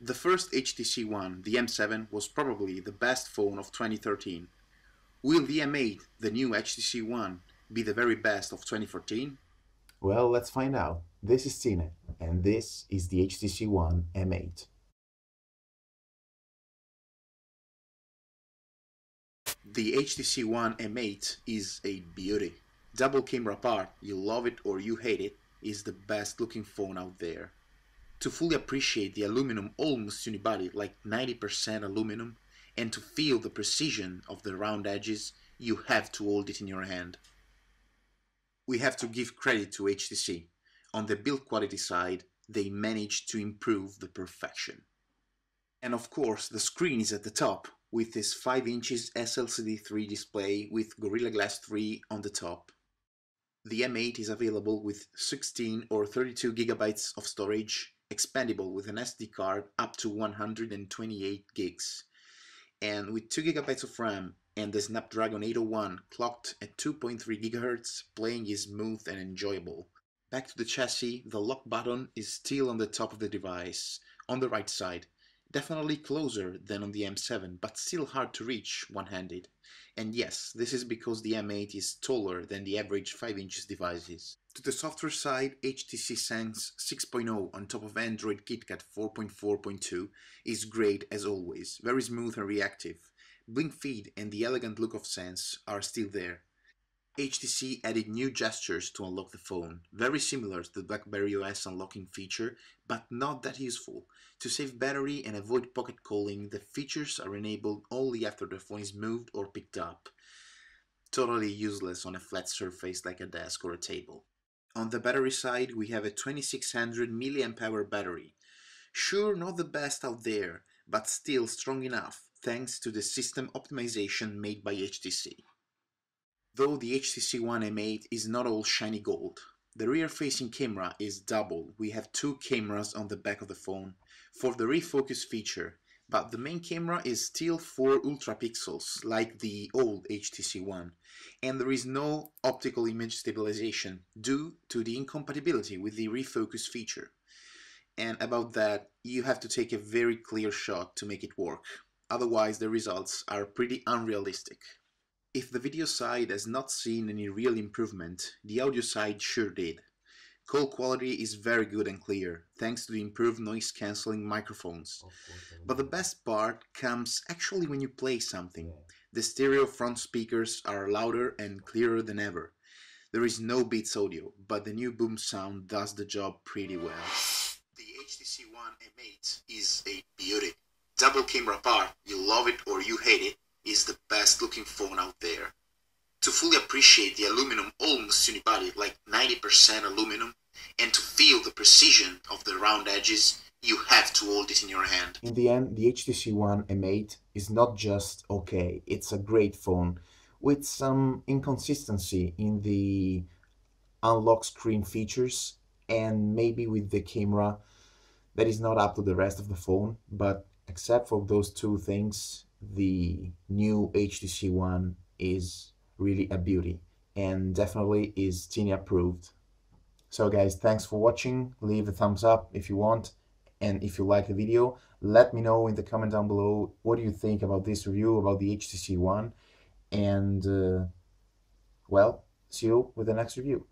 The first HTC One, the M7, was probably the best phone of 2013. Will the M8, the new HTC One, be the very best of 2014? Well, let's find out. This is Cine, and this is the HTC One M8. The HTC One M8 is a beauty. Double camera part, you love it or you hate it, is the best looking phone out there. To fully appreciate the aluminum almost unibody, like 90% aluminum, and to feel the precision of the round edges, you have to hold it in your hand. We have to give credit to HTC. On the build quality side, they managed to improve the perfection. And of course, the screen is at the top, with this 5 inches SLCD3 display with Gorilla Glass 3 on the top. The M8 is available with 16 or 32 gigabytes of storage, expandable with an SD card up to 128 gigs, and with 2 gigabytes of RAM and the Snapdragon 801 clocked at 2.3 GHz, playing is smooth and enjoyable. Back to the chassis, the lock button is still on the top of the device, on the right side, definitely closer than on the M7, but still hard to reach one-handed. And yes, this is because the M8 is taller than the average 5 inches devices. To the software side, HTC Sense 6.0 on top of Android KitKat 4.4.2 is great as always, very smooth and reactive. BlinkFeed and the elegant look of Sense are still there. HTC added new gestures to unlock the phone, very similar to the BlackBerry OS unlocking feature, but not that useful. To save battery and avoid pocket calling, the features are enabled only after the phone is moved or picked up. Totally useless on a flat surface like a desk or a table. On the battery side, we have a 2600 mAh battery. Sure, not the best out there, but still strong enough thanks to the system optimization made by HTC. Though the HTC One M8 is not all shiny gold, the rear-facing camera is double. We have two cameras on the back of the phone for the refocus feature, but the main camera is still 4 ultrapixels like the old HTC One, and there is no optical image stabilization due to the incompatibility with the refocus feature. And about that, you have to take a very clear shot to make it work, otherwise the results are pretty unrealistic. If the video side has not seen any real improvement, the audio side sure did. Call quality is very good and clear, thanks to the improved noise cancelling microphones. But the best part comes actually when you play something. The stereo front speakers are louder and clearer than ever. There is no Beats audio, but the new BoomSound does the job pretty well. The HTC One M8 is a beauty. Double camera part, you love it or you hate it, is the best looking phone out there. To fully appreciate the aluminum almost unibody, like 90% aluminum, and to feel the precision of the round edges, you have to hold it in your hand. In the end, the HTC One M8 is not just okay, it's a great phone with some inconsistency in the unlock screen features and maybe with the camera that is not up to the rest of the phone, but except for those two things, the new HTC One is really a beauty and definitely is Cine approved. So guys, thanks for watching. Leave a thumbs up if you want. And if you like the video, let me know in the comment down below what do you think about this review about the HTC One. And, uh, well, see you with the next review.